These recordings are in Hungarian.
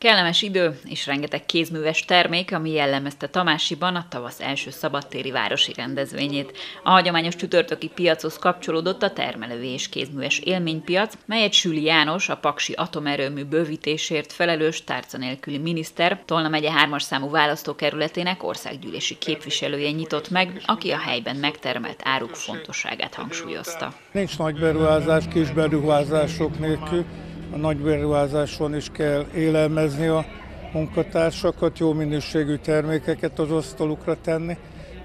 Kellemes idő és rengeteg kézműves termék, ami jellemezte Tamásiban a tavasz első szabadtéri városi rendezvényét. A hagyományos csütörtöki piachoz kapcsolódott a termelői és kézműves élménypiac, melyet Süli János, a Paksi atomerőmű bővítésért felelős tárca nélküli miniszter, Tolna megye hármas számú választókerületének országgyűlési képviselője nyitott meg, aki a helyben megtermelt áruk fontosságát hangsúlyozta. Nincs nagy beruházás, kis beruházások nélkül a nagy beruházáson is kell élelmezni a munkatársakat, jó minőségű termékeket az asztalukra tenni,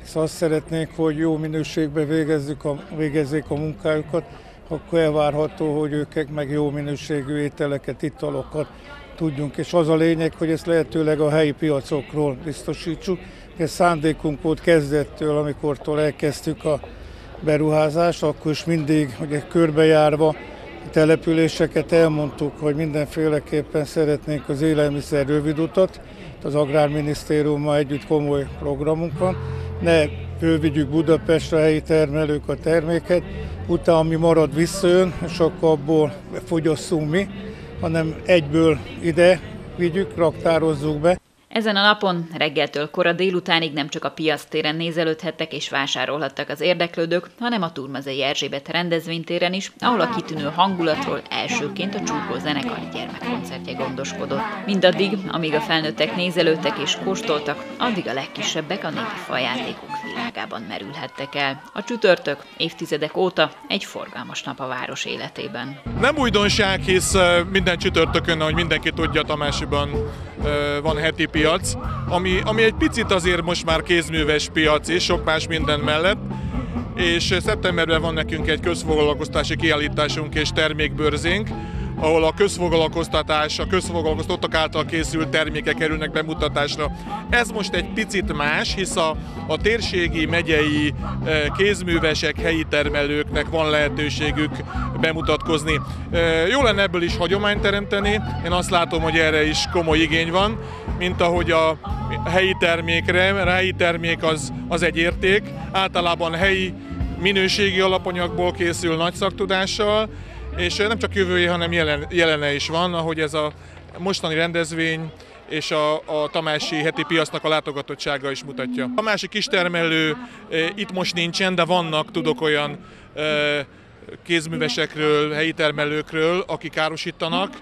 hisz azt szeretnénk, hogy jó minőségbe végezzük a, végezzék a munkájukat, akkor elvárható, hogy ők meg jó minőségű ételeket, italokat tudjunk. És az a lényeg, hogy ezt lehetőleg a helyi piacokról biztosítsuk. Ez szándékunk volt kezdettől, amikortól elkezdtük a beruházást, akkor is mindig hogy körbejárva településeket elmondtuk, hogy mindenféleképpen szeretnénk az élelmiszer rövidutat, az Agrárminisztériummal együtt komoly programunk van, ne fölvigyük Budapestre helyi termelők a terméket, utána ami marad visszajön, és akkor abból fogyosszunk mi, hanem egyből ide vigyük, raktározzuk be. Ezen a napon reggeltől kora délutánig nem csak a piasztéren nézelődhettek és vásárolhattak az érdeklődők, hanem a Turmazai Erzsébet rendezvénytéren is, ahol a kitűnő hangulatról elsőként a Csúkó zenekar gyermekkoncertje gondoskodott. Mindaddig, amíg a felnőttek nézelődtek és kóstoltak, addig a legkisebbek a népi fajátékok világában merülhettek el. A csütörtök évtizedek óta egy forgalmas nap a város életében. Nem újdonság, hisz minden csütörtökön, ahogy mindenki tudja, Tamásiban van heti piac, ami, ami egy picit azért most már kézműves piac is, sok más minden mellett, és szeptemberben van nekünk egy közfoglalkoztási kiállításunk és termékbőrzénk, ahol a közfoglalkoztatás, a közfoglalkoztatottak által készült termékek kerülnek bemutatásra. Ez most egy picit más, hisz a, a térségi, megyei kézművesek, helyi termelőknek van lehetőségük bemutatkozni. Jó lenne ebből is hagyományt teremteni, én azt látom, hogy erre is komoly igény van, mint ahogy a helyi termékre, mert a helyi termék az, az egy érték, általában helyi minőségi alapanyagból készül nagy szaktudással, és nem csak jövője, hanem jelen, jelene is van, ahogy ez a mostani rendezvény és a, a Tamási heti piacnak a látogatottsága is mutatja. A másik kistermelő e, itt most nincsen, de vannak, tudok olyan e, kézművesekről, helyi termelőkről, akik árusítanak,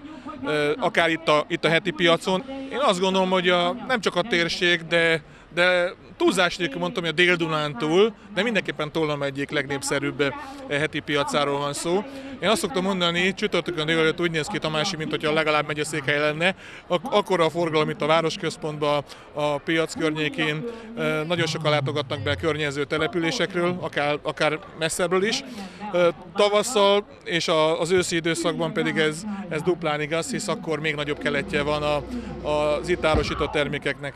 e, akár itt a, itt a heti piacon. Én azt gondolom, hogy a, nem csak a térség, de de túlzás nélkül mondtam, hogy a Dél-Dunán túl, de mindenképpen Tolna egyik legnépszerűbb eh, heti piacáról van szó. Én azt szoktam mondani, csütörtökön délelőtt úgy néz ki Tamási, mint hogyha legalább megyeszékhely lenne, ak- akkor a forgalom itt a városközpontban, a piac környékén, eh, nagyon sokan látogatnak be környező településekről, akár, akár messzebbről is. Eh, tavasszal és az őszi időszakban pedig ez, ez duplán igaz, hisz akkor még nagyobb keletje van a, az itt árosított termékeknek.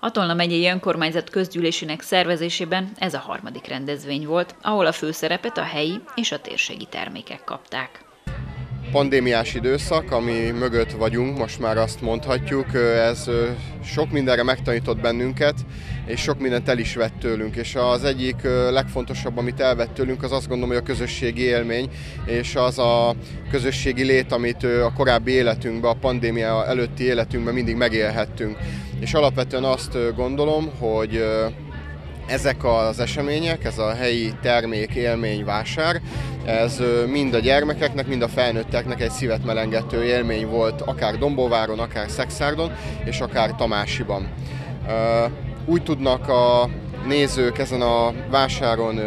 A Tolna megyei önkormányzat közgyűlésének szervezésében ez a harmadik rendezvény volt, ahol a főszerepet a helyi és a térségi termékek kapták pandémiás időszak, ami mögött vagyunk, most már azt mondhatjuk, ez sok mindenre megtanított bennünket, és sok mindent el is vett tőlünk, és az egyik legfontosabb, amit elvett tőlünk, az azt gondolom, hogy a közösségi élmény, és az a közösségi lét, amit a korábbi életünkben, a pandémia előtti életünkben mindig megélhettünk. És alapvetően azt gondolom, hogy ezek az események, ez a helyi termék élmény vásár, ez mind a gyermekeknek, mind a felnőtteknek egy szívet melengető élmény volt, akár Dombóváron, akár Szexárdon, és akár Tamásiban. Úgy tudnak a nézők ezen a vásáron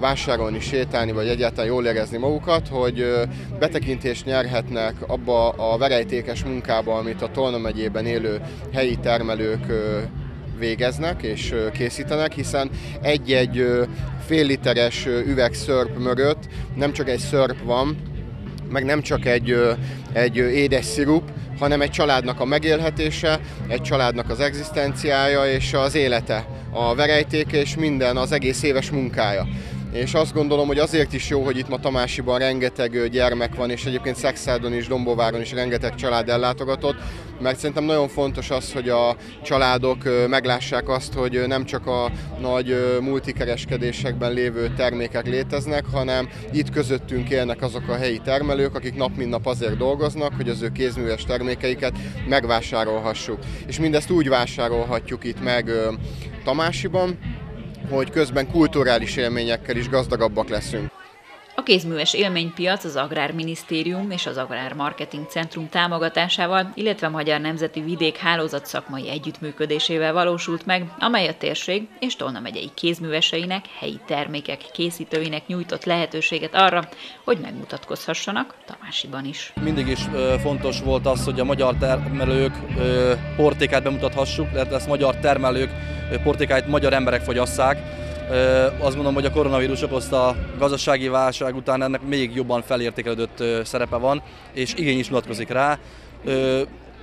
vásárolni, sétálni, vagy egyáltalán jól érezni magukat, hogy betekintést nyerhetnek abba a verejtékes munkába, amit a Tolna megyében élő helyi termelők végeznek és készítenek, hiszen egy-egy fél literes üveg szörp mögött nem csak egy szörp van, meg nem csak egy, egy édes szirup, hanem egy családnak a megélhetése, egy családnak az egzisztenciája és az élete, a verejték és minden, az egész éves munkája. És azt gondolom, hogy azért is jó, hogy itt ma Tamásiban rengeteg gyermek van, és egyébként Szexádon is, Dombováron is rengeteg család ellátogatott, mert szerintem nagyon fontos az, hogy a családok meglássák azt, hogy nem csak a nagy multikereskedésekben lévő termékek léteznek, hanem itt közöttünk élnek azok a helyi termelők, akik nap mint nap azért dolgoznak, hogy az ő kézműves termékeiket megvásárolhassuk. És mindezt úgy vásárolhatjuk itt meg Tamásiban, hogy közben kulturális élményekkel is gazdagabbak leszünk. A kézműves élménypiac az Agrárminisztérium és az Agrár Marketing Centrum támogatásával, illetve a Magyar Nemzeti Vidék Hálózat szakmai együttműködésével valósult meg, amely a térség és Tolna megyei kézműveseinek, helyi termékek készítőinek nyújtott lehetőséget arra, hogy megmutatkozhassanak Tamásiban is. Mindig is fontos volt az, hogy a magyar termelők portékát bemutathassuk, tehát ezt magyar termelők portékáit magyar emberek fogyasszák, azt gondolom, hogy a koronavírus okozta gazdasági válság után ennek még jobban felértékelődött szerepe van, és igény is mutatkozik rá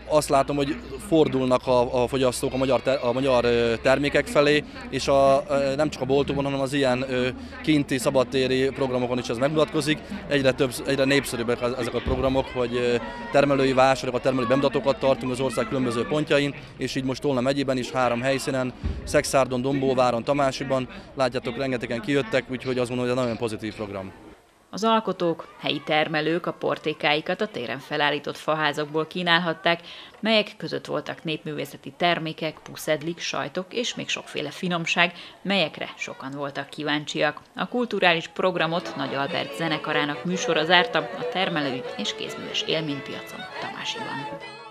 azt látom, hogy fordulnak a, a fogyasztók a magyar, ter, a magyar termékek felé, és a, nem csak a boltokban, hanem az ilyen kinti, szabadtéri programokon is ez megmutatkozik. Egyre, több, egyre népszerűbbek ezek a programok, hogy termelői vásárokat, termelői bemutatókat tartunk az ország különböző pontjain, és így most Tolna megyében is három helyszínen, Szexárdon, Dombóváron, Tamásiban, látjátok, rengetegen kijöttek, úgyhogy azt mondom, hogy ez nagyon pozitív program. Az alkotók, helyi termelők a portékáikat a téren felállított faházakból kínálhatták, melyek között voltak népművészeti termékek, puszedlik, sajtok és még sokféle finomság, melyekre sokan voltak kíváncsiak. A kulturális programot Nagy Albert zenekarának műsora zárta a termelői és kézműves élménypiacon Tamásiban.